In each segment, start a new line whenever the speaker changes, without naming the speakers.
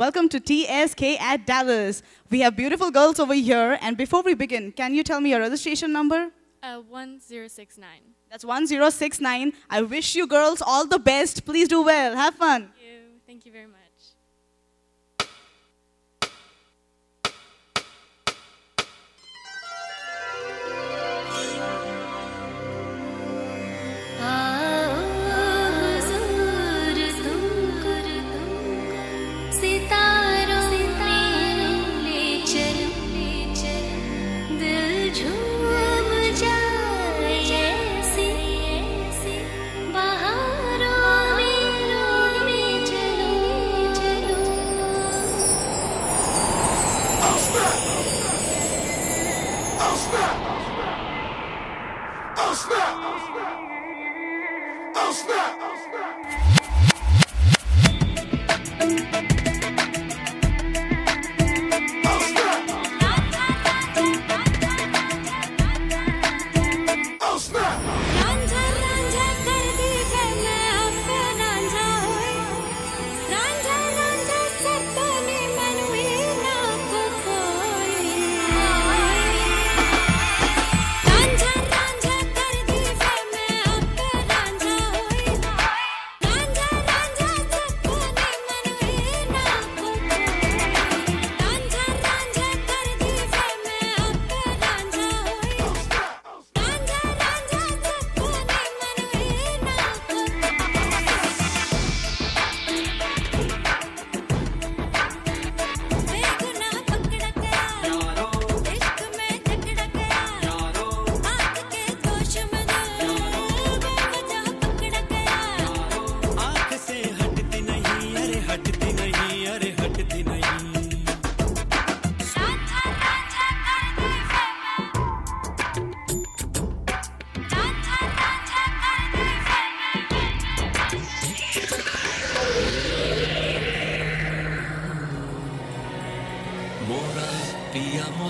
Welcome to TSK at Dallas. We have beautiful girls over here. And before we begin, can you tell me your registration number?
Uh, 1069.
That's 1069. I wish you girls all the best. Please do well. Have fun.
Thank you. Thank you very much.
Oh snap! Oh snap! Oh snap! Oh
snap! पिया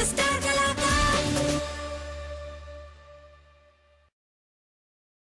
sister.